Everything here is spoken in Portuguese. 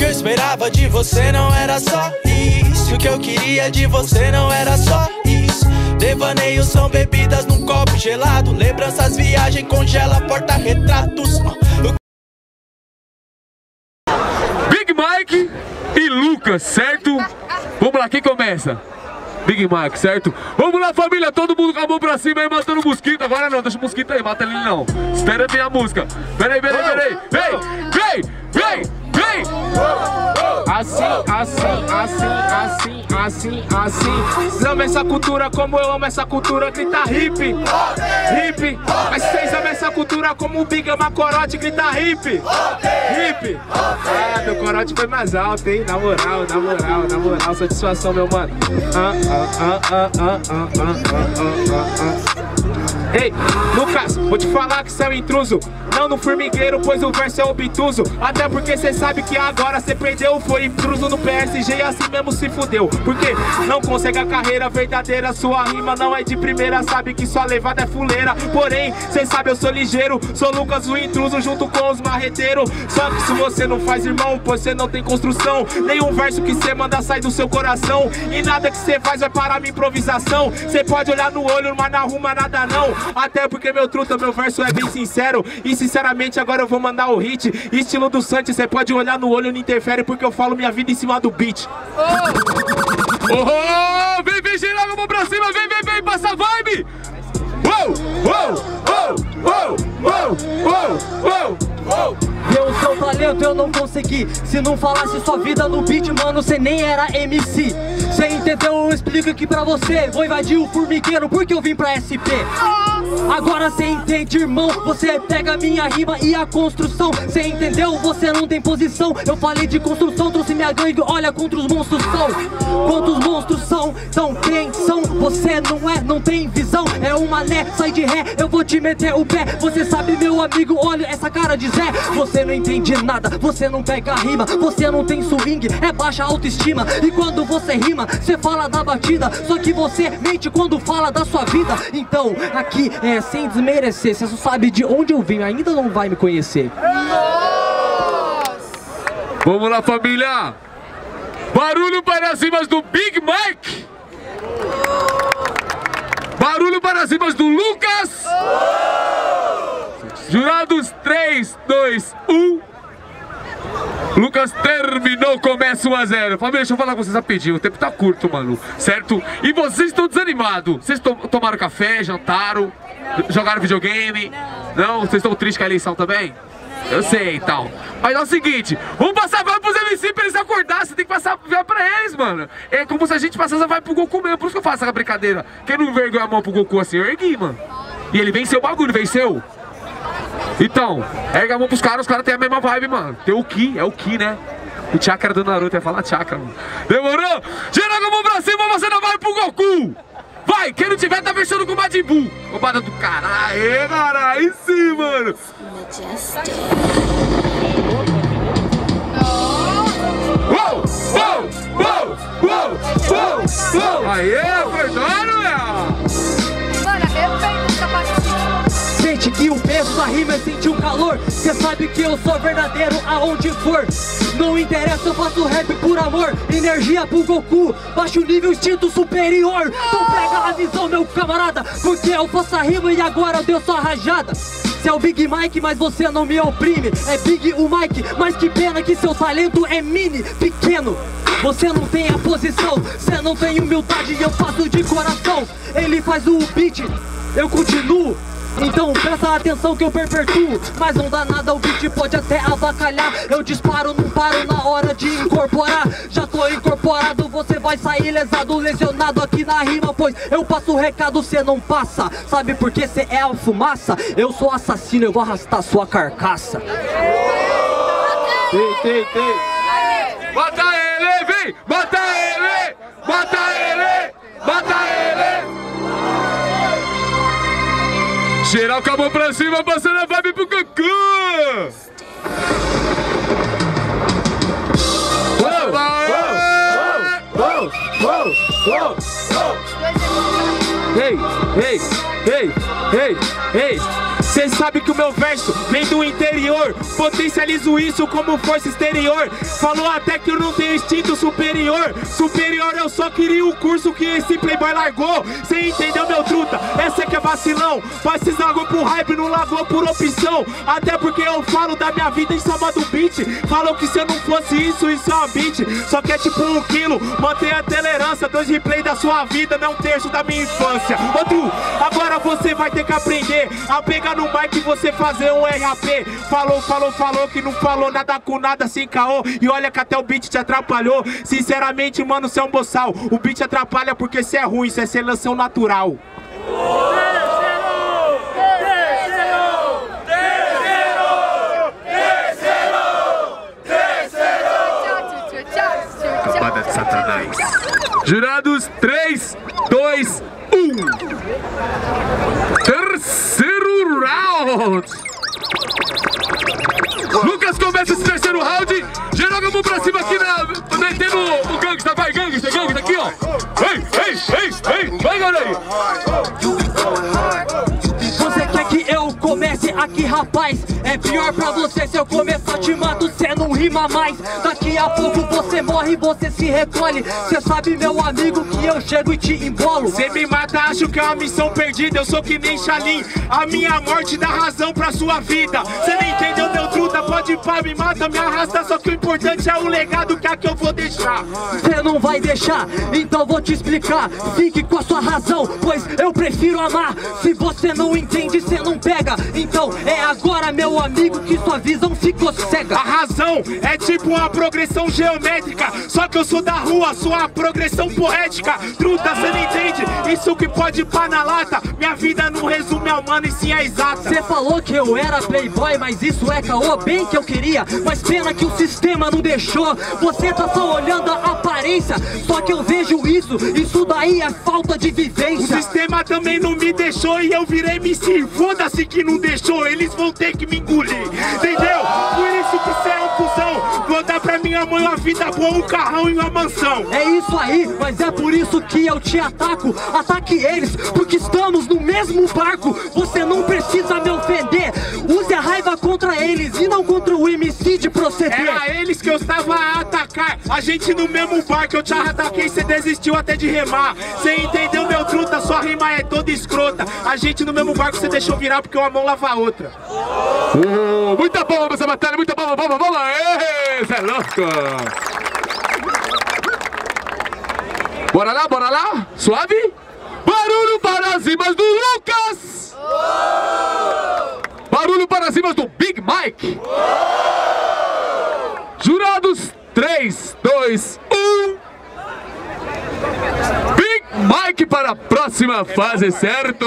que eu esperava de você não era só isso. O que eu queria de você não era só isso. Devaneios são bebidas num copo gelado. Lembranças, viagem, congela, porta-retratos. Big Mike e Lucas, certo? Vamos lá, quem começa? Big Mike, certo? Vamos lá, família, todo mundo com a mão pra cima aí, matando mosquito. Agora não, deixa o mosquito aí, mata ele não. Espera a música. Peraí, peraí, peraí. Vem, vem, vem, Assim, assim, assim, assim, assim, assim. Amo essa cultura como eu amo essa cultura, grita hip, hip. Mas vocês amam essa cultura como o Big ama corote, grita hip, hip. Ah, meu corote foi mais alto, hein? Na moral, na moral, na moral, satisfação, meu mano. Ei, Lucas, vou te falar que você é um intruso Não no formigueiro, pois o verso é obtuso. Até porque cê sabe que agora cê perdeu. Foi intruso no PSG e assim mesmo se fudeu. Porque não consegue a carreira verdadeira. Sua rima não é de primeira. Sabe que sua levada é fuleira. Porém, cê sabe eu sou ligeiro. Sou Lucas o intruso junto com os marreteiros Só que se você não faz irmão, pois cê não tem construção. Nenhum verso que cê manda sai do seu coração. E nada que cê faz vai parar minha improvisação. Cê pode olhar no olho, mas não arruma nada não. Até porque meu truta, meu verso é bem sincero. E sinceramente agora eu vou mandar o hit. Estilo do Santos, cê pode olhar no olho, não interfere Porque eu falo minha vida em cima do beat. Oh, oh, vem, vem, gira a mão pra cima, vem, vem, vem, passa a vibe! Uou, uou, uou, uou, uou, uou, uou, Eu sou talento, eu não consegui. Se não falasse sua vida no beat, mano, cê nem era MC Cê entendeu? Eu explico aqui pra você. Vou invadir o formigueiro porque eu vim pra SP Agora cê entende, irmão. Você pega a minha rima e a construção. Cê entendeu? Você não tem posição. Eu falei de construção, trouxe minha gangue. Olha quantos monstros são. Quantos monstros São quem são? Você não é, não tem visão É um mané, sai de ré. Eu vou te meter o pé. Você sabe, meu amigo, olha essa cara de Zé. Você não entende nada Você não pega rima. Você não tem swing É baixa autoestima. E quando você rima Você fala da batida. Só que você mente quando fala da sua vida. Então, aqui é, sem desmerecer, você só sabe de onde eu vim, ainda não vai me conhecer. Vamos lá, família! Barulho para cima do Big Mike! Barulho para cima do Lucas! Jurados 3, 2, 1. Lucas terminou, começa 1 a 0 Família, deixa eu falar com vocês rapidinho, o tempo tá curto, mano, certo? E vocês estão desanimados, vocês to tomaram café, jantaram, jogaram videogame? Não. Vocês estão tristes com a eleição também? Eu sei e tal. Mas é o seguinte, vamos passar vai pros MC pra eles acordarem. Você tem que passar vai pra eles, mano. É como se a gente passasse vai pro Goku mesmo. Por isso que eu faço essa brincadeira. Quem não vergonha a mão pro Goku assim? Eu ergui, mano. E ele venceu o bagulho, venceu. Então, erga a mão pros caras, os caras têm a mesma vibe, mano. Tem o Ki, é o Ki, né? O chakra do Naruto, ia falar chakra, mano. Demorou? Gira a mão pra cima, você não vai pro Goku! Vai, quem não tiver tá fechando com o Majin Buu. Roubada do caralho, Aê, cara, aí sim, mano. Uou, uou, uou, uou, uou, uou. Aê, foi partida. Sente que o peso da rima é sentir o calor Cê sabe que eu sou verdadeiro aonde for Não interessa, eu faço rap por amor Energia pro Goku, baixo nível, instinto superior Então meu camarada Porque eu faço a rima e agora eu dei sua rajada. Cê é o Big Mike, mas você não me oprime. É Big o Mike, mas que pena que seu talento é mini, pequeno. Você não tem a posição, cê não tem humildade eu faço de coração. Ele faz o beat, eu continuo então presta atenção que eu perpetuo Mas não dá nada, o beat pode até avacalhar Eu disparo, não paro na hora de incorporar Já tô incorporado, você vai sair lesado Lesionado aqui na rima, pois eu passo o recado, cê não passa Sabe por que cê é a fumaça? Eu sou assassino, eu vou arrastar sua carcaça Tem. Bota ele, vem! Bota ele! Bota ele! Bota ele! Geral com a mão pra cima, passando a vibe pro uou, uou. Ei, ei, ei, ei, ei Cê sabe que o meu verso vem do interior. Potencializo isso como força exterior. Falou até que eu não tenho instinto superior. Superior eu só queria o curso que esse playboy largou. Cê entendeu, meu truta? Vacilão. Mas se largou pro hype, não largou por opção. Até porque eu falo da minha vida em cima do beat. Falou que se eu não fosse isso, isso é uma beat. Só que é tipo um quilo. Mantenha a tolerância. Dois replay da sua vida, não um terço da minha infância. Outro, agora você vai ter que aprender a pegar no mic e você fazer um RAP. Falou, falou, falou que não falou nada com nada sem caô. E olha que até o beat te atrapalhou. Sinceramente, mano, você é um boçal. O beat atrapalha porque você é ruim, isso é seleção natural. Cambada de Satanás. Jurados, 3, 2, 1. Lucas começa esse terceiro round. Mão pra cima aqui na. Metendo o gangsta. Vai, gangsta, gangsta aqui, ó. Ei, ei, ei, ei. Vai, galera. Você quer que eu comece aqui, rapaz? É pior pra você se eu começar te mato, cê não rima mais. Daqui a pouco você morre, você se recolhe. Cê sabe, meu amigo, que eu chego e te embolo. Cê me mata, acho que é uma missão perdida. Eu sou que nem Shalim. A minha morte dá razão pra sua vida. Cê não entendeu, meu truta? Pode ir pá, me mata, me arrasta. Só que o importante é o legado que aqui eu vou deixar. Cê não vai deixar, então vou te explicar. Fique com a sua razão, pois eu prefiro amar. Se você não entende, cê não pega. Então é agora, meu amigo, que sua visão ficou cega. A razão é tipo uma progressão geométrica. Só que eu sou da rua, sou a progressão poética. Truta, cê não entende? Isso que pode pá na lata. Minha vida não resume ao mano e sim é exata. Você falou que eu era playboy, mas isso é caô, bem que eu queria Mas pena que o sistema não deixou Você tá só olhando a aparência Só que eu vejo isso, isso daí é falta de O vivência sistema também não me deixou e eu virei MC. Foda-se que não deixou, eles vão ter que me Entendeu? Por isso que cê é um cuzão. Vou dar pra minha mãe uma vida boa, um carrão e uma mansão. É isso aí, mas é por isso que eu te ataco Ataque eles, porque estamos no mesmo barco Você não precisa me ofender Use a raiva contra eles e não contra o MC de proceder Era eles que eu estava a gente no mesmo barco, eu te ataquei, cê desistiu até de remar. Cê entendeu, meu truta? Sua rima é toda escrota. A gente no mesmo barco, cê deixou virar porque uma mão lava a outra. Oh, muita bomba essa batalha, muita bomba, bomba, bomba! Cê é louco! Bora lá, bora lá? Suave? Barulho para as rimas do Lucas! Barulho para as rimas do Big Mike! Jurados, 3, 2, 1. Big Mike para a próxima fase, certo?